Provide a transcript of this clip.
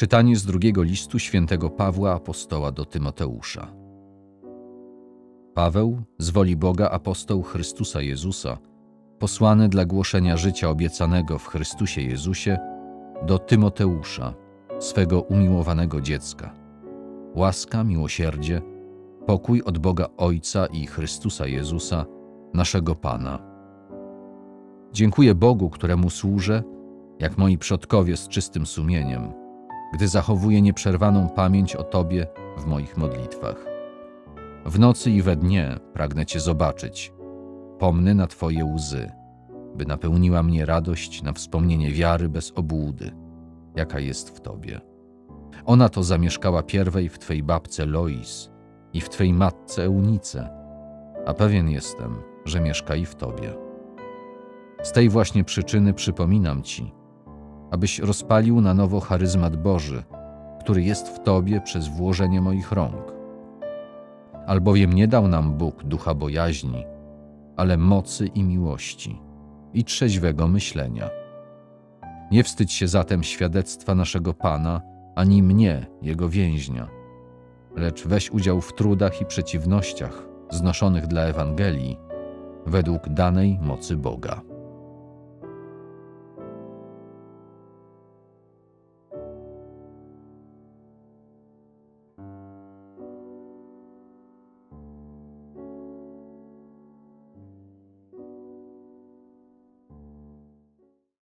Czytanie z drugiego listu świętego Pawła apostoła do Tymoteusza. Paweł, z woli Boga apostoł Chrystusa Jezusa, posłany dla głoszenia życia obiecanego w Chrystusie Jezusie, do Tymoteusza, swego umiłowanego dziecka. Łaska, miłosierdzie, pokój od Boga Ojca i Chrystusa Jezusa, naszego Pana. Dziękuję Bogu, któremu służę, jak moi przodkowie z czystym sumieniem, gdy zachowuję nieprzerwaną pamięć o Tobie w moich modlitwach. W nocy i we dnie pragnę Cię zobaczyć, pomny na Twoje łzy, by napełniła mnie radość na wspomnienie wiary bez obłudy, jaka jest w Tobie. Ona to zamieszkała pierwej w Twej babce Lois i w Twej matce Eunice, a pewien jestem, że mieszka i w Tobie. Z tej właśnie przyczyny przypominam Ci, abyś rozpalił na nowo charyzmat Boży, który jest w Tobie przez włożenie moich rąk. Albowiem nie dał nam Bóg ducha bojaźni, ale mocy i miłości i trzeźwego myślenia. Nie wstydź się zatem świadectwa naszego Pana, ani mnie, Jego więźnia, lecz weź udział w trudach i przeciwnościach znoszonych dla Ewangelii według danej mocy Boga.